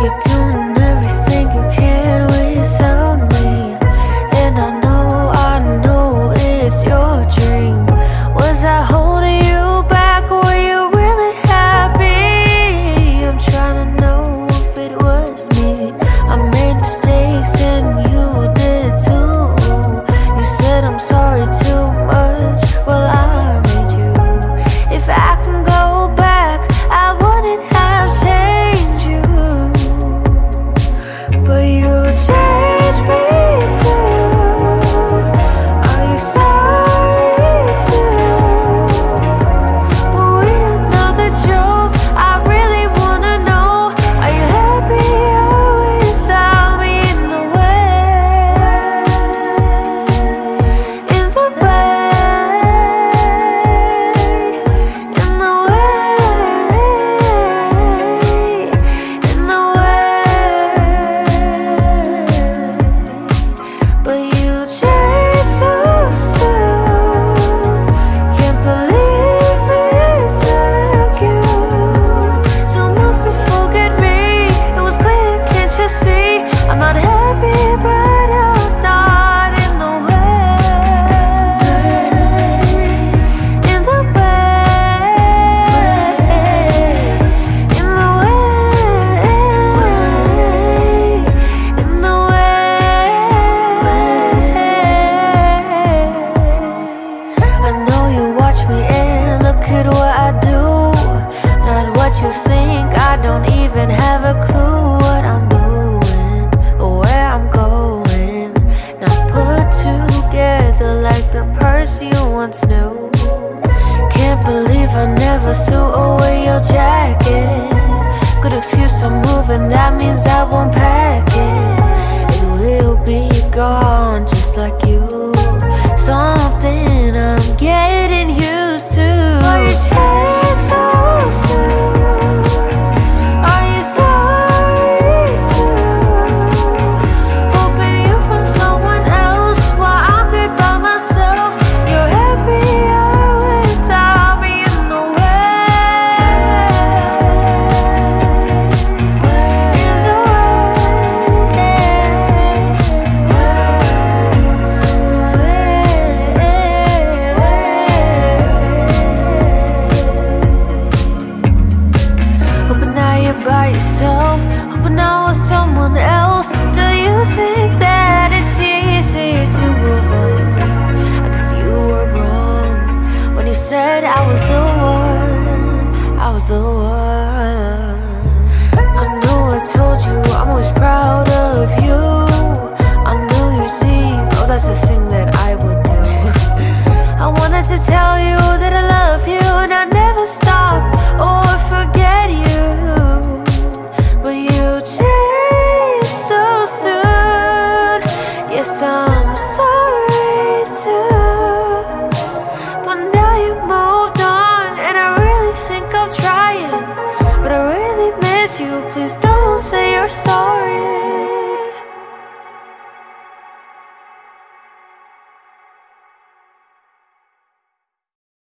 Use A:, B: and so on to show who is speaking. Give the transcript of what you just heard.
A: You're doing I never threw away your jacket. Good excuse, I'm moving, that means I won't pack it. It will be gone. by yourself. Hoping I was someone else. Do you think that it's easy to move on? I guess you were wrong When you said I was the one. I was the one. I know I told you I'm always proud of you. I knew you'd see. Oh, that's the thing that I would do. I wanted to tell you